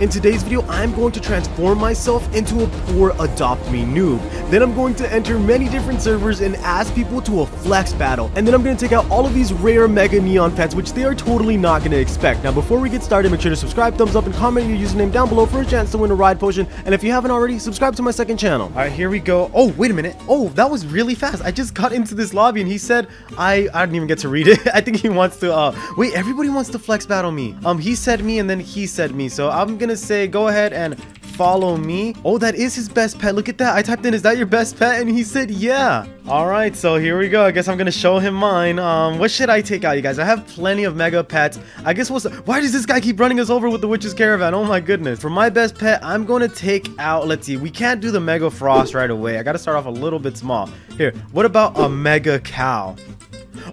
In today's video, I'm going to transform myself into a poor adopt me noob. Then I'm going to enter many different servers and ask people to a flex battle. And then I'm going to take out all of these rare mega neon pets, which they are totally not going to expect. Now, before we get started, make sure to subscribe, thumbs up, and comment your username down below for a chance to win a ride potion. And if you haven't already, subscribe to my second channel. All right, here we go. Oh, wait a minute. Oh, that was really fast. I just got into this lobby and he said, I, I didn't even get to read it. I think he wants to, uh, wait, everybody wants to flex battle me. Um, he said me and then he said me. So I'm going to say go ahead and follow me. Oh, that is his best pet. Look at that. I typed in, is that your best pet? And he said, yeah. All right, so here we go. I guess I'm going to show him mine. Um, what should I take out, you guys? I have plenty of mega pets. I guess what's... Why does this guy keep running us over with the witch's caravan? Oh my goodness. For my best pet, I'm going to take out... Let's see. We can't do the mega frost right away. I got to start off a little bit small. Here, what about a mega cow?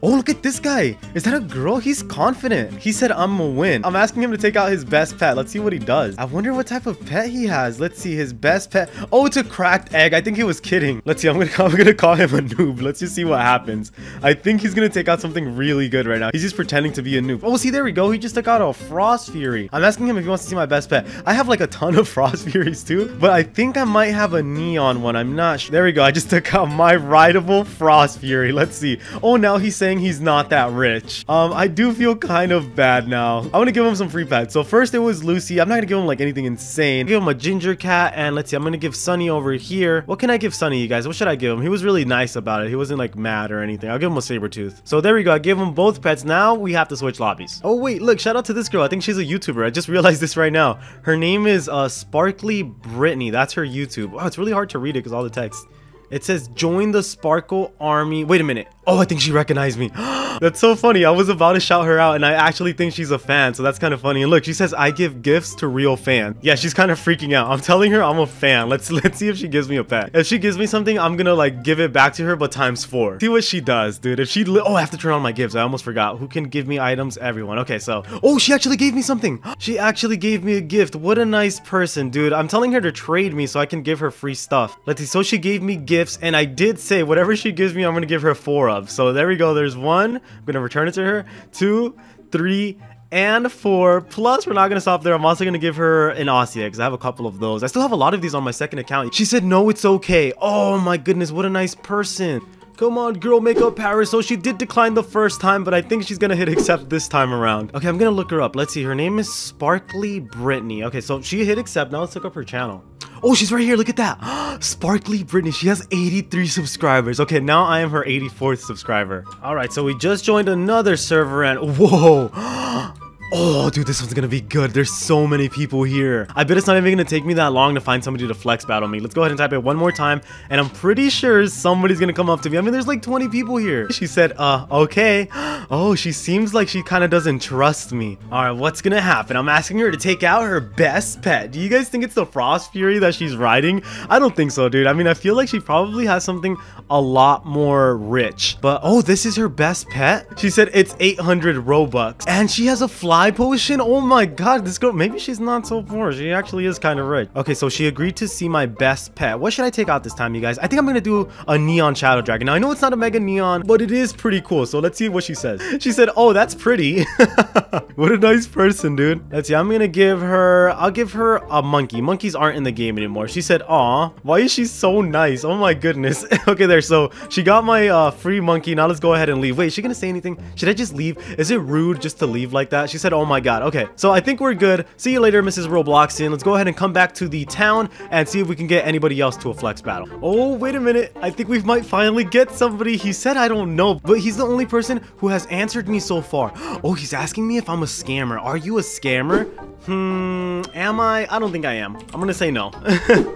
Oh, look at this guy. Is that a girl? He's confident. He said, I'm gonna win. I'm asking him to take out his best pet. Let's see what he does. I wonder what type of pet he has. Let's see his best pet. Oh, it's a cracked egg. I think he was kidding. Let's see. I'm gonna, I'm gonna call him a noob. Let's just see what happens. I think he's gonna take out something really good right now. He's just pretending to be a noob. Oh, see, there we go. He just took out a Frost Fury. I'm asking him if he wants to see my best pet. I have like a ton of Frost Furies too, but I think I might have a Neon one. I'm not sure. There we go. I just took out my rideable Frost Fury. Let's see. Oh, now he's saying he's not that rich. Um, I do feel kind of bad now. I want to give him some free pets. So first it was Lucy. I'm not gonna give him like anything insane. Give him a ginger cat and let's see. I'm gonna give Sunny over here. What can I give Sunny, you guys? What should I give him? He was really nice about it. He wasn't like mad or anything. I'll give him a saber tooth. So there we go. I gave him both pets. Now we have to switch lobbies. Oh wait, look. Shout out to this girl. I think she's a YouTuber. I just realized this right now. Her name is uh, Sparkly Brittany. That's her YouTube. Wow, it's really hard to read it because all the text. It says join the Sparkle Army. Wait a minute. Oh, I think she recognized me. that's so funny. I was about to shout her out and I actually think she's a fan. So that's kind of funny. And look, she says I give gifts to real fans. Yeah, she's kind of freaking out. I'm telling her I'm a fan. Let's let's see if she gives me a pet. If she gives me something, I'm gonna like give it back to her, but times four. See what she does, dude. If she oh, I have to turn on my gifts. I almost forgot. Who can give me items? Everyone. Okay, so oh, she actually gave me something. She actually gave me a gift. What a nice person, dude. I'm telling her to trade me so I can give her free stuff. Let's see. So she gave me gifts and I did say whatever she gives me, I'm gonna give her four of. So there we go. There's one. I'm gonna return it to her. Two, three, and four. Plus, we're not gonna stop there. I'm also gonna give her an Ossia because I have a couple of those. I still have a lot of these on my second account. She said, no, it's okay. Oh my goodness, what a nice person. Come on, girl, make up Paris. So she did decline the first time, but I think she's gonna hit accept this time around. Okay, I'm gonna look her up. Let's see. Her name is Sparkly Brittany. Okay, so she hit accept. Now let's look up her channel. Oh, she's right here. Look at that. Sparkly Brittany. She has 83 subscribers. Okay, now I am her 84th subscriber. All right, so we just joined another server and whoa. Oh, dude, this one's gonna be good. There's so many people here. I bet it's not even gonna take me that long to find somebody to flex battle me. Let's go ahead and type it one more time, and I'm pretty sure somebody's gonna come up to me. I mean, there's like 20 people here. She said, uh, okay. Oh, she seems like she kind of doesn't trust me. All right, what's gonna happen? I'm asking her to take out her best pet. Do you guys think it's the Frost Fury that she's riding? I don't think so, dude. I mean, I feel like she probably has something a lot more rich. But, oh, this is her best pet? She said it's 800 Robux, and she has a fly fly potion? Oh my god, this girl, maybe she's not so poor. She actually is kind of rich. Okay, so she agreed to see my best pet. What should I take out this time, you guys? I think I'm gonna do a neon shadow dragon. Now, I know it's not a mega neon, but it is pretty cool. So let's see what she says. She said, oh, that's pretty. what a nice person, dude. Let's see, I'm gonna give her, I'll give her a monkey. Monkeys aren't in the game anymore. She said, aw, why is she so nice? Oh my goodness. okay, there. So she got my uh, free monkey. Now let's go ahead and leave. Wait, is she gonna say anything? Should I just leave? Is it rude just to leave like that? She said, said, oh my god. Okay, so I think we're good. See you later, Mrs. Robloxian. Let's go ahead and come back to the town and see if we can get anybody else to a flex battle. Oh, wait a minute. I think we might finally get somebody. He said I don't know, but he's the only person who has answered me so far. Oh, he's asking me if I'm a scammer. Are you a scammer? Hmm, am I? I don't think I am. I'm gonna say no.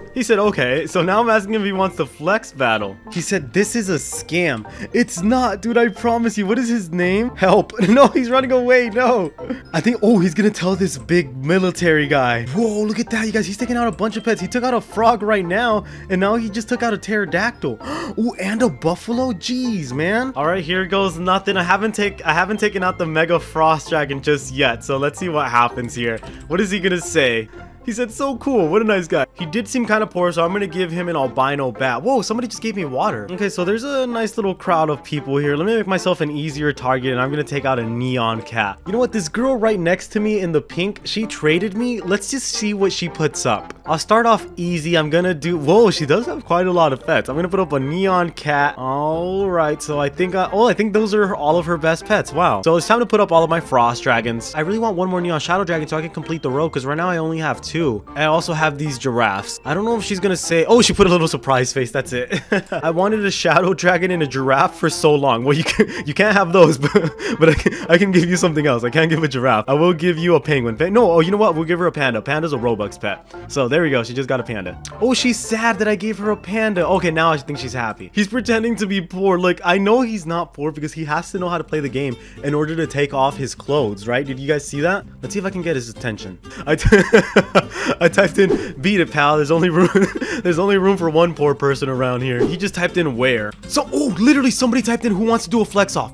he said, okay. So now I'm asking if he wants the flex battle. He said, this is a scam. It's not, dude. I promise you. What is his name? Help. No, he's running away. No. I think, oh, he's gonna tell this big military guy. Whoa, look at that, you guys. He's taking out a bunch of pets. He took out a frog right now, and now he just took out a pterodactyl. oh, and a buffalo. Jeez, man. All right, here goes nothing. I haven't take, I haven't taken out the mega frost dragon just yet. So let's see what happens here. What is he gonna say? He said, so cool. What a nice guy. He did seem kind of poor, so I'm going to give him an albino bat. Whoa, somebody just gave me water. Okay, so there's a nice little crowd of people here. Let me make myself an easier target, and I'm going to take out a neon cat. You know what? This girl right next to me in the pink, she traded me. Let's just see what she puts up. I'll start off easy. I'm going to do... Whoa, she does have quite a lot of pets. I'm going to put up a neon cat. All right, so I think... I, oh, I think those are all of her best pets. Wow. So it's time to put up all of my frost dragons. I really want one more neon shadow dragon so I can complete the row, because right now I only have two. I also have these giraffes. I don't know if she's to say... Oh, she put a little surprise face. That's it. I wanted a shadow dragon and a giraffe for so long. Well, you, can, you can't have those, but, but I, can, I can give you something else. I can't give a giraffe. I will give you a penguin. No, oh, you know what? We'll give her a panda. Panda's a Robux pet. So there we go. She just got a panda. Oh, she's sad that I gave her a panda. Okay, now I think she's happy. He's pretending to be poor. Look, I know he's not poor because he has to know how to play the game in order to take off his clothes, right? Did you guys see that? Let's see if I can get his attention. I, I typed in, beat it, pal. There's only room, there's only room for one poor person around here. He just typed in where. So, oh, literally somebody typed in who wants to do a flex off.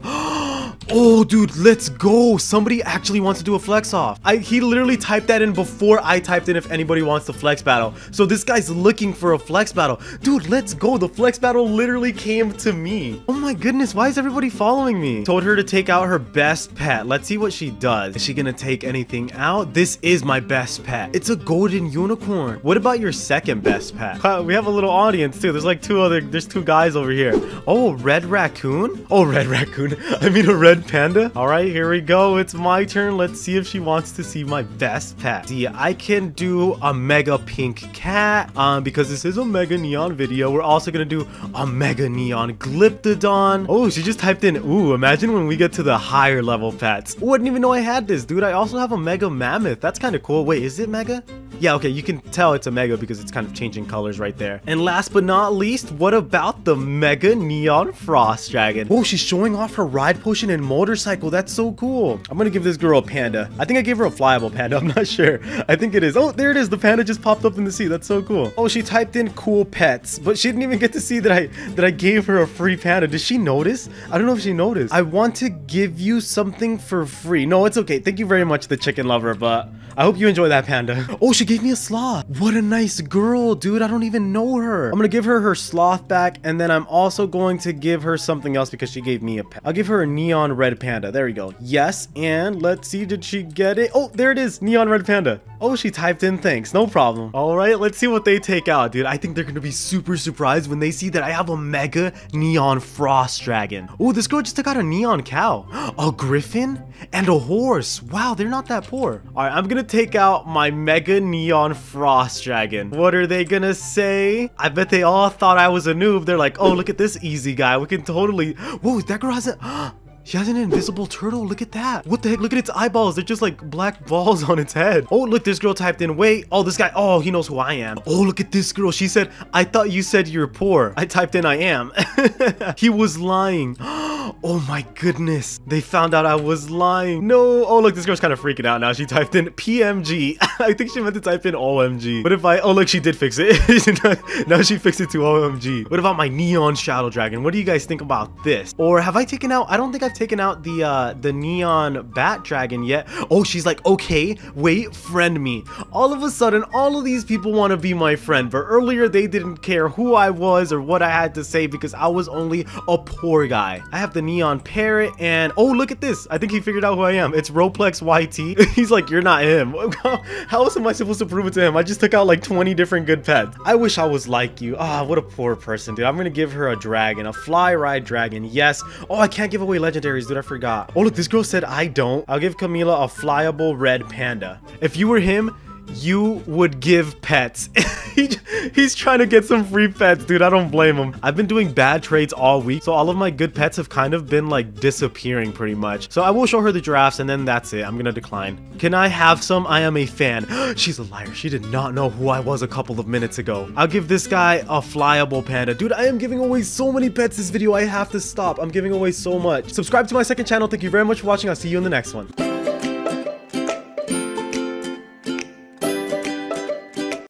Oh, dude, let's go. Somebody actually wants to do a flex off. I He literally typed that in before I typed in if anybody wants to flex battle. So this guy's looking for a flex battle. Dude, let's go. The flex battle literally came to me. Oh my goodness, why is everybody following me? Told her to take out her best pet. Let's see what she does. Is she gonna take anything out? This is my best pet. It's a golden unicorn. What about your second best pet? we have a little audience too. There's like two other, there's two guys over here. Oh, red raccoon? Oh, red raccoon. I mean a red red panda. All right, here we go. It's my turn. Let's see if she wants to see my best pet. See, I can do a mega pink cat um, because this is a mega neon video. We're also going to do a mega neon glyptodon. Oh, she just typed in, ooh, imagine when we get to the higher level pets. Ooh, I didn't even know I had this, dude. I also have a mega mammoth. That's kind of cool. Wait, is it mega? Yeah, okay, you can tell it's a mega because it's kind of changing colors right there. And last but not least, what about the mega neon frost dragon? Oh, she's showing off her ride potion and motorcycle. That's so cool. I'm gonna give this girl a panda. I think I gave her a flyable panda. I'm not sure. I think it is. Oh, there it is. The panda just popped up in the sea. That's so cool. Oh, she typed in cool pets, but she didn't even get to see that I that I gave her a free panda. Did she notice? I don't know if she noticed. I want to give you something for free. No, it's okay. Thank you very much, the chicken lover, but I hope you enjoy that panda. Oh, she gave me a sloth. What a nice girl, dude. I don't even know her. I'm gonna give her her sloth back, and then I'm also going to give her something else because she gave me a. I'll give her a neon red panda. There we go. Yes, and let's see, did she get it? Oh, there it is, neon red panda. Oh, she typed in thanks. No problem. All right, let's see what they take out, dude. I think they're gonna be super surprised when they see that I have a mega neon frost dragon. Oh, this girl just took out a neon cow, a griffin, and a horse. Wow, they're not that poor. All right, I'm gonna take out my mega neon frost dragon. What are they gonna say? I bet they all thought I was a noob. They're like, oh, look at this easy guy. We can totally... Whoa, that girl has a... She has an invisible turtle. Look at that. What the heck? Look at its eyeballs. They're just like black balls on its head. Oh, look, this girl typed in, wait. Oh, this guy. Oh, he knows who I am. Oh, look at this girl. She said, I thought you said you're poor. I typed in I am. he was lying. Oh my goodness. They found out I was lying. No. Oh, look, this girl's kind of freaking out now. She typed in PMG. I think she meant to type in OMG. What if I... Oh, look, she did fix it. now she fixed it to OMG. What about my Neon Shadow Dragon? What do you guys think about this? Or have I taken out... I don't think I've taken out the uh, the Neon Bat Dragon yet. Oh, she's like, okay, wait, friend me. All of a sudden, all of these people want to be my friend. But earlier, they didn't care who I was or what I had to say because I was only a poor guy. I have the neon parrot and oh look at this. I think he figured out who i am. It's roplex yt he's like you're not him. How else am i supposed to prove it to him? I just took out like 20 different good pets i wish i was like you. Ah what a poor person dude. I'm gonna give her a dragon a fly ride dragon. Yes. Oh i can't give away legendaries dude. I forgot. Oh look this girl said i don't. I'll give camila a flyable red panda. If you were him you would give pets. he, he's trying to get some free pets, dude. I don't blame him. I've been doing bad trades all week, so all of my good pets have kind of been like disappearing pretty much. So I will show her the giraffes and then that's it. I'm gonna decline. Can I have some? I am a fan. She's a liar. She did not know who I was a couple of minutes ago. I'll give this guy a flyable panda. Dude, I am giving away so many pets this video. I have to stop. I'm giving away so much. Subscribe to my second channel. Thank you very much for watching. I'll see you in the next one.